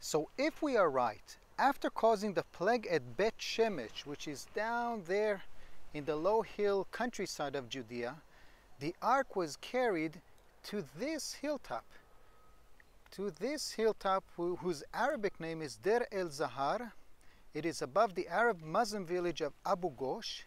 So if we are right, after causing the plague at Bet Shemesh, which is down there in the low hill countryside of Judea, the ark was carried to this hilltop. To this hilltop, whose Arabic name is Der el Zahar. It is above the Arab Muslim village of Abu Ghosh,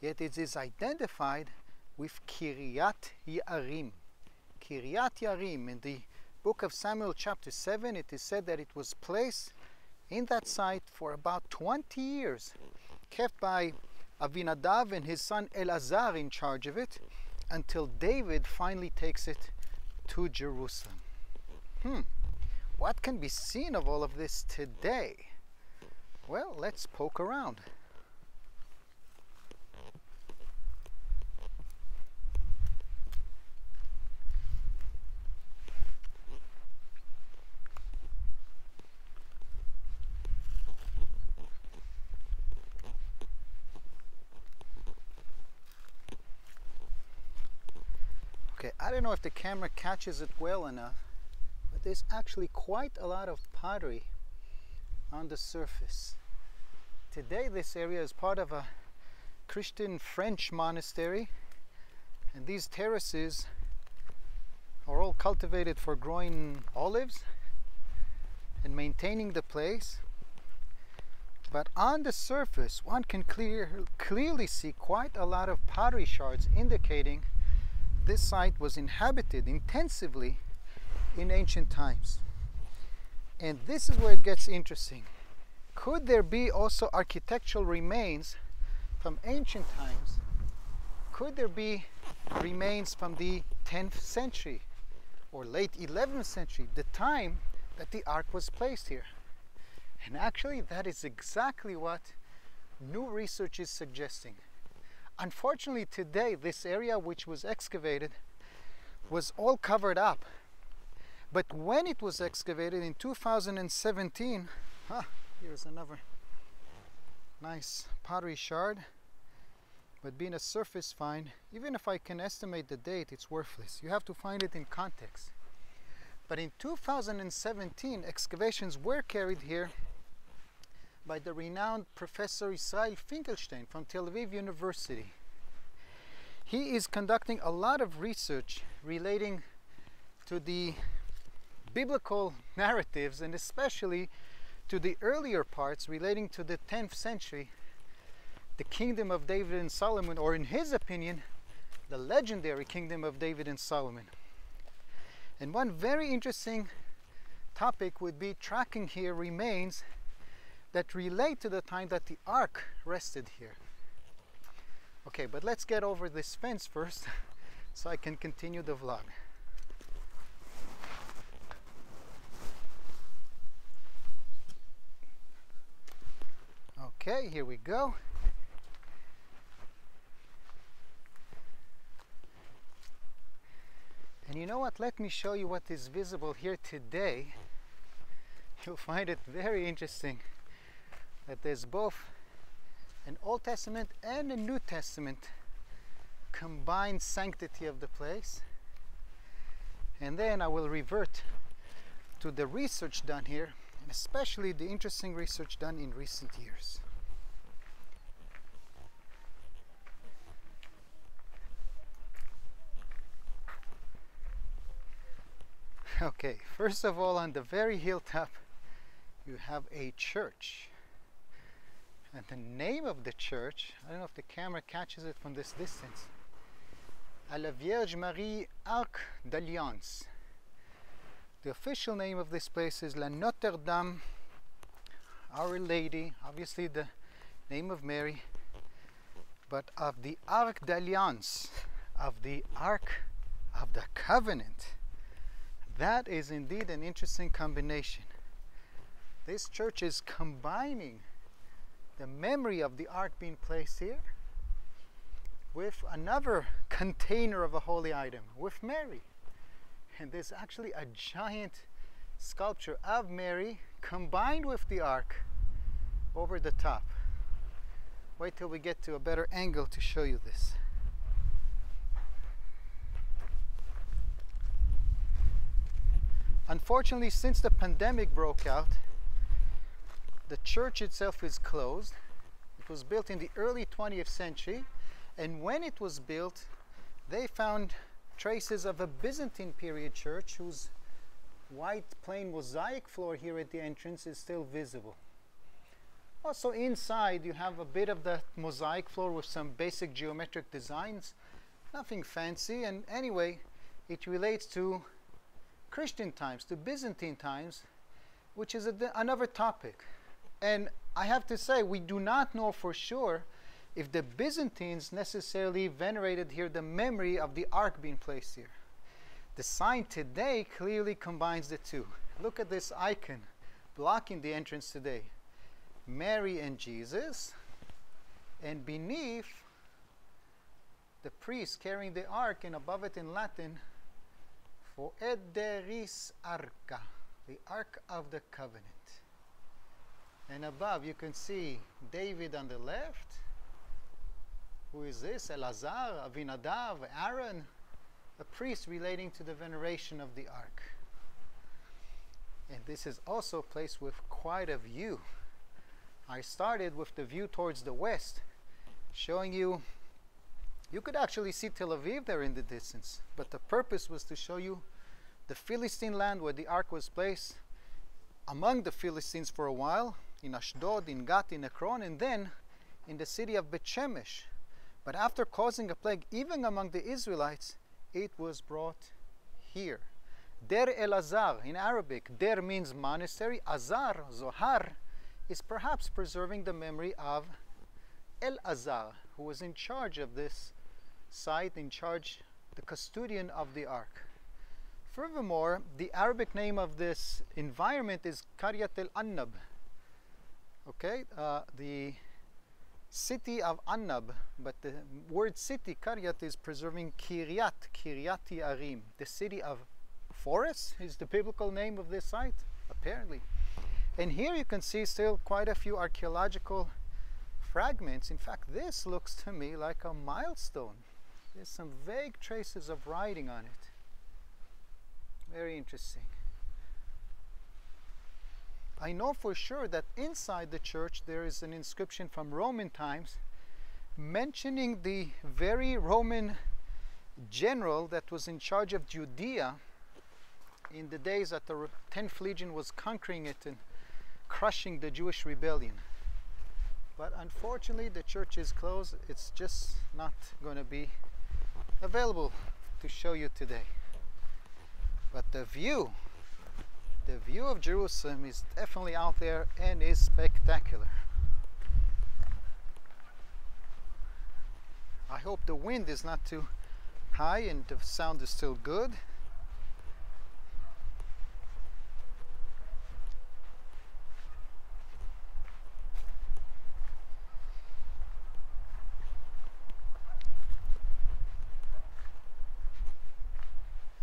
yet it is identified with Kiryat Yaarim. Kiryat Yaarim, in the book of Samuel, chapter 7, it is said that it was placed in that site for about 20 years, kept by Avinadav and his son Elazar in charge of it, until David finally takes it to Jerusalem. Hmm, what can be seen of all of this today? Well, let's poke around. I don't know if the camera catches it well enough, but there's actually quite a lot of pottery on the surface. Today this area is part of a Christian French monastery and these terraces are all cultivated for growing olives and maintaining the place. But on the surface one can clear, clearly see quite a lot of pottery shards indicating this site was inhabited intensively in ancient times. And this is where it gets interesting. Could there be also architectural remains from ancient times? Could there be remains from the 10th century or late 11th century, the time that the ark was placed here? And actually, that is exactly what new research is suggesting. Unfortunately, today, this area which was excavated was all covered up. But when it was excavated in 2017, ah, here's another nice pottery shard. But being a surface find, even if I can estimate the date, it's worthless. You have to find it in context. But in 2017, excavations were carried here by the renowned Professor Israel Finkelstein from Tel Aviv University. He is conducting a lot of research relating to the biblical narratives and especially to the earlier parts relating to the 10th century, the kingdom of David and Solomon, or in his opinion, the legendary kingdom of David and Solomon. And one very interesting topic would be tracking here remains that relate to the time that the ark rested here. Okay, but let's get over this fence first so I can continue the vlog. Okay, here we go. And you know what? Let me show you what is visible here today. You'll find it very interesting that there's both an Old Testament and a New Testament combined sanctity of the place. And then I will revert to the research done here, and especially the interesting research done in recent years. Okay, first of all, on the very hilltop, you have a church. And the name of the church, I don't know if the camera catches it from this distance, à la Vierge Marie Arc d'Alliance. The official name of this place is La Notre Dame, Our Lady, obviously the name of Mary, but of the Arc d'Alliance, of the Ark of the Covenant. That is indeed an interesting combination. This church is combining the memory of the ark being placed here with another container of a holy item, with Mary. And there's actually a giant sculpture of Mary combined with the ark over the top. Wait till we get to a better angle to show you this. Unfortunately, since the pandemic broke out, the church itself is closed. It was built in the early 20th century, and when it was built, they found traces of a Byzantine period church whose white plain mosaic floor here at the entrance is still visible. Also inside you have a bit of the mosaic floor with some basic geometric designs, nothing fancy and anyway it relates to Christian times, to Byzantine times, which is another topic. And I have to say we do not know for sure if the Byzantines necessarily venerated here the memory of the ark being placed here. The sign today clearly combines the two. Look at this icon blocking the entrance today. Mary and Jesus, and beneath the priest carrying the ark, and above it in Latin, Foederis Arca, the Ark of the Covenant. And above you can see David on the left. Who is this? Elazar, Avinadav, Aaron, a priest relating to the veneration of the ark. And this is also a place with quite a view. I started with the view towards the west, showing you you could actually see Tel Aviv there in the distance, but the purpose was to show you the Philistine land where the ark was placed among the Philistines for a while, in Ashdod, in Gat, in Ekron, and then in the city of Bethshemesh. But after causing a plague even among the Israelites, it was brought here. Der Elazar in Arabic, Der means monastery, Azar, Zohar, is perhaps preserving the memory of El Azar, who was in charge of this site, in charge, the custodian of the ark. Furthermore, the Arabic name of this environment is Qaryat el Annab. Okay, uh, the city of Annab, but the word city, Karyat, is preserving Kiryat, Kiryati Arim. The city of forests is the biblical name of this site, apparently. And here you can see still quite a few archaeological fragments. In fact, this looks to me like a milestone. There's some vague traces of writing on it. Very interesting. I know for sure that inside the church there is an inscription from Roman times mentioning the very Roman general that was in charge of Judea in the days that the 10th legion was conquering it and crushing the Jewish rebellion. But unfortunately the church is closed. It's just not going to be available to show you today. But the view the view of Jerusalem is definitely out there and is spectacular. I hope the wind is not too high and the sound is still good.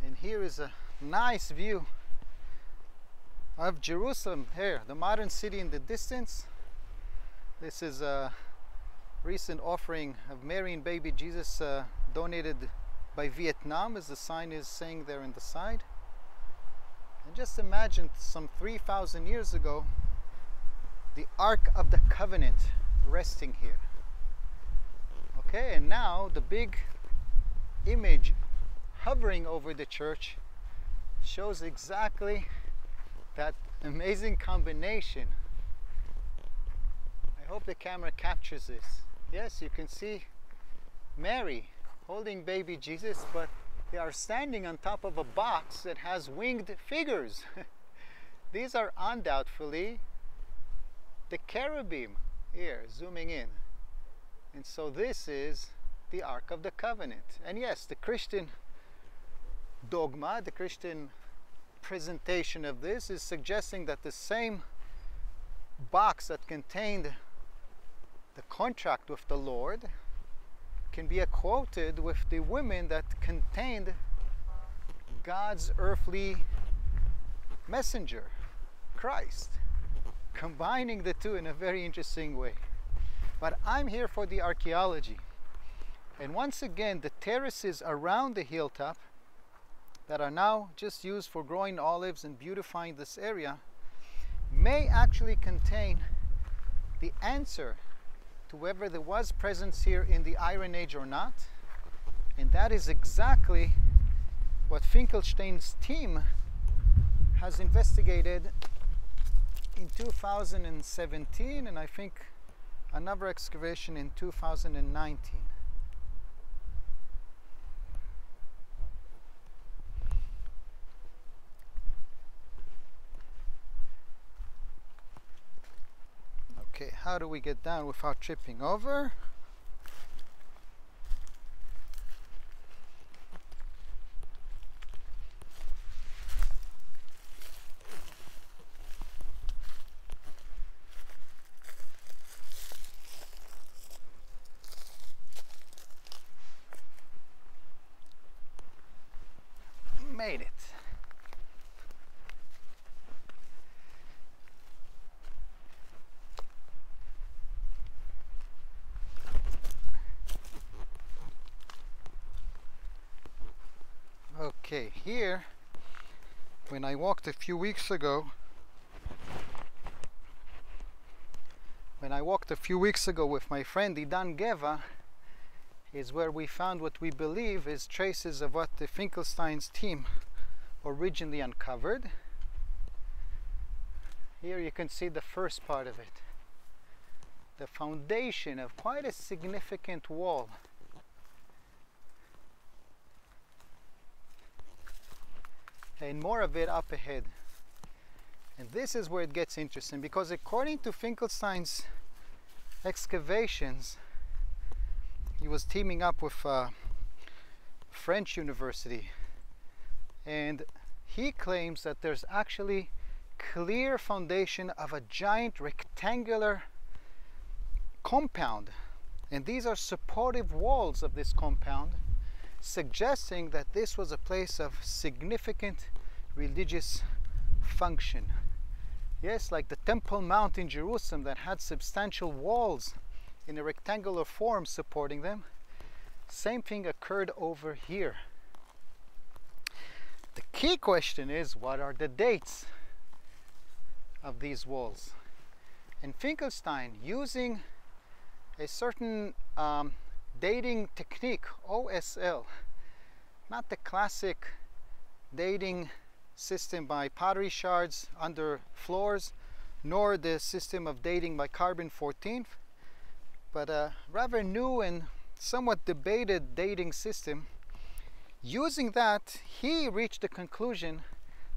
And here is a nice view of Jerusalem here, the modern city in the distance. This is a recent offering of Mary and baby Jesus uh, donated by Vietnam as the sign is saying there in the side. And just imagine some 3,000 years ago, the Ark of the Covenant resting here. Okay, and now the big image hovering over the church shows exactly that amazing combination. I hope the camera captures this. Yes, you can see Mary holding baby Jesus, but they are standing on top of a box that has winged figures. These are undoubtedly the cherubim. Here, zooming in. And so this is the Ark of the Covenant. And yes, the Christian dogma, the Christian presentation of this is suggesting that the same box that contained the contract with the Lord can be quoted with the women that contained God's earthly messenger, Christ, combining the two in a very interesting way. But I'm here for the archaeology. And once again, the terraces around the hilltop that are now just used for growing olives and beautifying this area may actually contain the answer to whether there was presence here in the Iron Age or not. And that is exactly what Finkelstein's team has investigated in 2017 and I think another excavation in 2019. Okay, how do we get down without tripping over? Made it. Okay, here, when I walked a few weeks ago, when I walked a few weeks ago with my friend Idan Geva, is where we found what we believe is traces of what the Finkelstein's team originally uncovered. Here you can see the first part of it, the foundation of quite a significant wall. And more of it up ahead. And this is where it gets interesting because according to Finkelstein's excavations, he was teaming up with a French university and he claims that there's actually clear foundation of a giant rectangular compound and these are supportive walls of this compound suggesting that this was a place of significant religious function. Yes, like the Temple Mount in Jerusalem that had substantial walls in a rectangular form supporting them. Same thing occurred over here. The key question is what are the dates of these walls? And Finkelstein, using a certain um, dating technique, OSL, not the classic dating system by pottery shards under floors, nor the system of dating by carbon 14, but a rather new and somewhat debated dating system. Using that, he reached the conclusion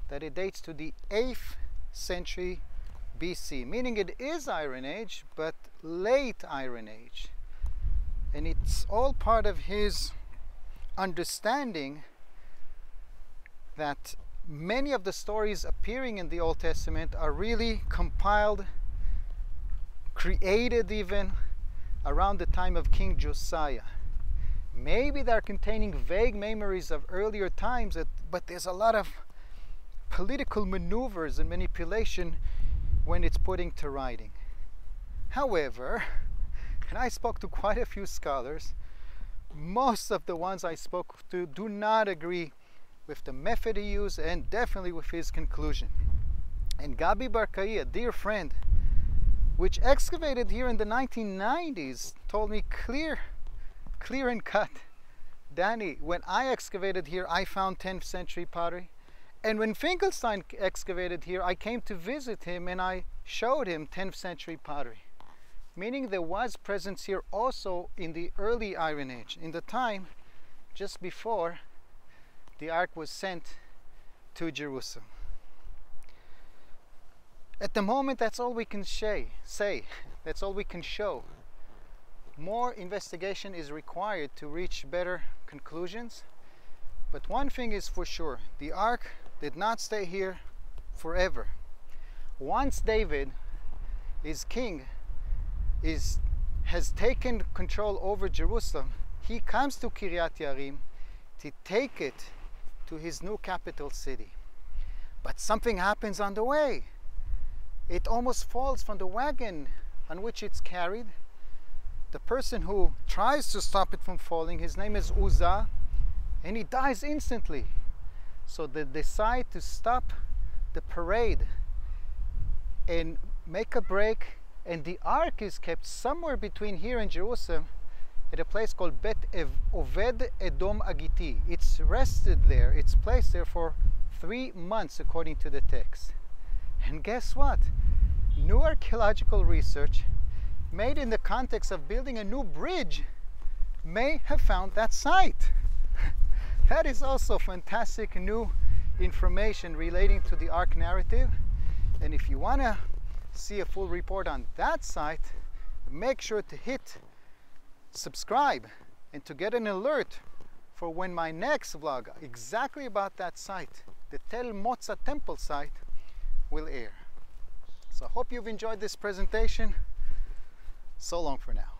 that it dates to the 8th century BC, meaning it is Iron Age, but late Iron Age. And it's all part of his understanding that many of the stories appearing in the Old Testament are really compiled, created even around the time of King Josiah. Maybe they're containing vague memories of earlier times, but there's a lot of political maneuvers and manipulation when it's putting to writing. However, and I spoke to quite a few scholars, most of the ones I spoke to do not agree with the method he used and definitely with his conclusion. And Gabi Barkai, a dear friend, which excavated here in the 1990s, told me clear, clear and cut. Danny, when I excavated here, I found 10th century pottery. And when Finkelstein excavated here, I came to visit him and I showed him 10th century pottery. Meaning there was presence here also in the early Iron Age, in the time just before the ark was sent to Jerusalem. At the moment, that's all we can say. say. That's all we can show. More investigation is required to reach better conclusions. But one thing is for sure the ark did not stay here forever. Once David is king, is, has taken control over Jerusalem, he comes to Kiryat Yaarim to take it to his new capital city. But something happens on the way. It almost falls from the wagon on which it's carried. The person who tries to stop it from falling, his name is Uzzah, and he dies instantly. So they decide to stop the parade and make a break and the ark is kept somewhere between here and Jerusalem at a place called Bet Oved Edom Agiti. It's rested there, it's placed there for three months according to the text. And guess what? New archaeological research made in the context of building a new bridge may have found that site. that is also fantastic new information relating to the Ark narrative. And if you want to see a full report on that site, make sure to hit subscribe and to get an alert for when my next vlog exactly about that site, the Tel Motza temple site, will air. So I hope you've enjoyed this presentation. So long for now.